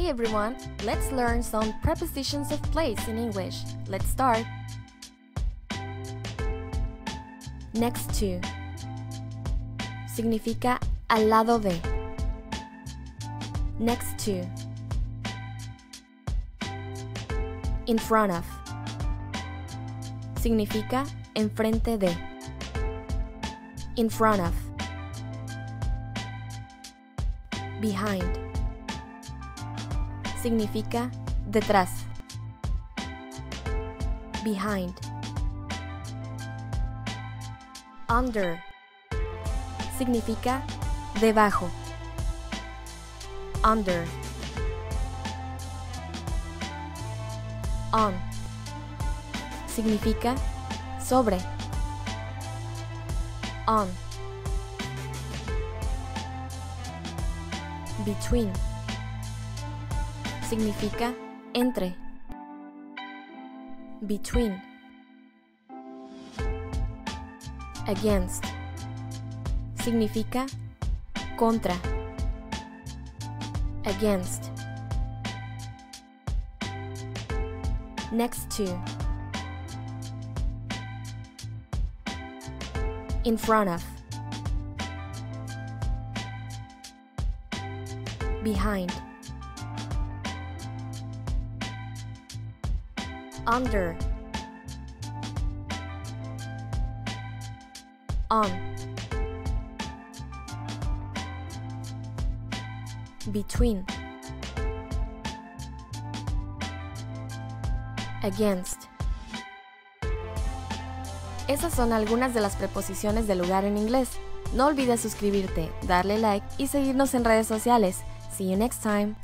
Hey everyone, let's learn some prepositions of place in English. Let's start. Next to significa al lado de. Next to. In front of. Significa enfrente de. In front of. Behind. Significa detrás. Behind. Under. Significa debajo. Under. On. Significa sobre. On. Between. Significa entre. Between. Against. Significa contra. Against. Next to. In front of. Behind. Under. On. Between. Against. Esas son algunas de las preposiciones de lugar en inglés. No olvides suscribirte, darle like y seguirnos en redes sociales. See you next time.